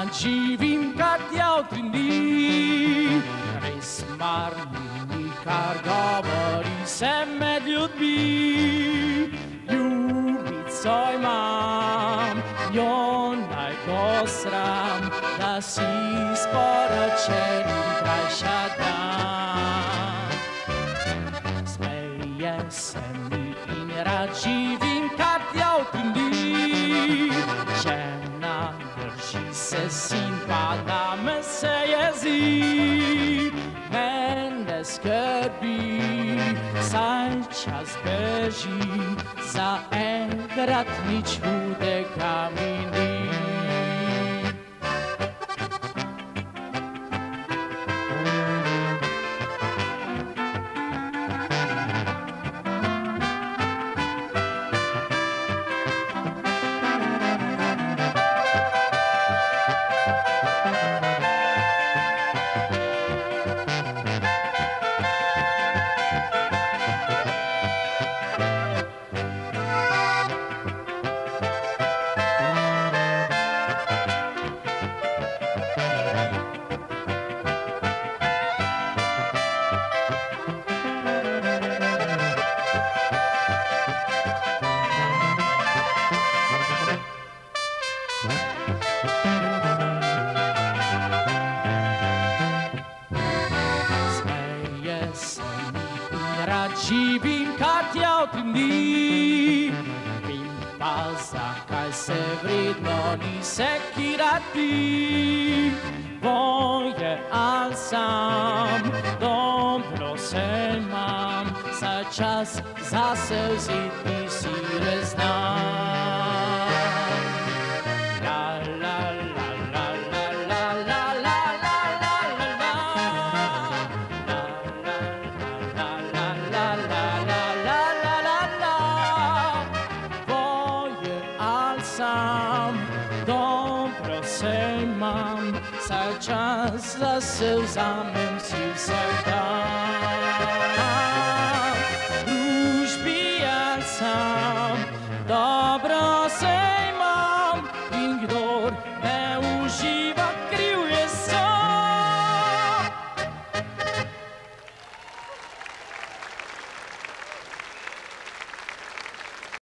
Nancivim Katia Otrindi Resmarni Kar govori se med ljudmi Ljubicoj mam Jo najko sram Da si sporočenim krajša dan. Smeje se mi in ci živim Katia Otrindi Želim se sín pádáme se jezí, men neskrbí, sám čas běží, za enkrat nič bude dekamín živim kad jautrini Vem pa zakaj se vredno ni sekirati. Boje al sam, dobro se imam Za čas zase vzeti si reznan dobro se imam Saj čas da se vzamem si vsak dan